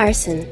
arson.